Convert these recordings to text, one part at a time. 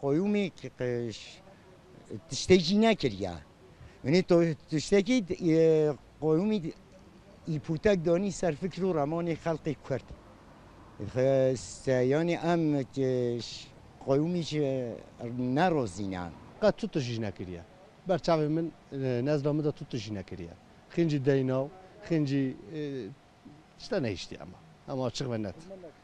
koyumi e, tişteki ne kiriya. Yani tişteki koyumi iputak dani ser fikru ramani halkı kurd. Yani am koyumi e, narozina. Ka tutuş ne kiriya. Berçavim min e, nezlamı da tutuş ne kiriya. Xinci deynav, xinci işte ne işti ama. Ama açık ve net.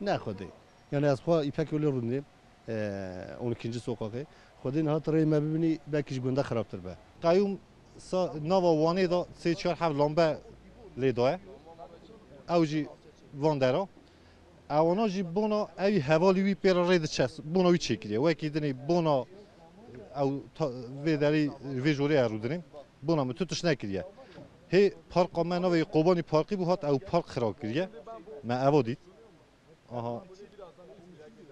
Ne kodayım. Yani az bu ipek öyle rundayım. 12. sokağı خودین هات ری مبینی بکیش گنده خرابتر به قیوم سا نوا وانه دا سه چهار هفت لامبه لیداه او جی وان درا اونا جی بونا اوی حوالی وی پر رید چس بونا وی چکریه وکی دنی بونا او وی داری وی جوری ارو دنیم بونا متو تش نکریه هی پارک ما نوی قوبانی پارکی بو هات او پارک خراب کریه ما او دید آها وکی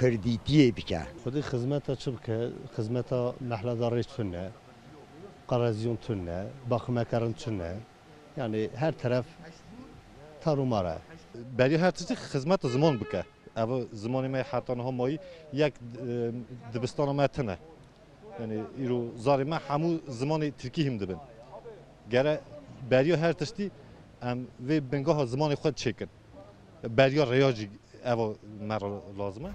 کردیتی بکه خودی خدمت چه بکه خدمت نحله داریش تونه قرازیون تونه bakım ekarın tune yani her taraf tarumara برای هر چیزی خدمت زمان بکه اما زمانی ما حتی ها مایی یک دبستان ما تنه یعنی ایرو زاری ما همو زمان ترکی هم دبن گره بریا هر تشتی ام و بنگاه زمان خود چکن بریا ریاجی اوا مرا لازمه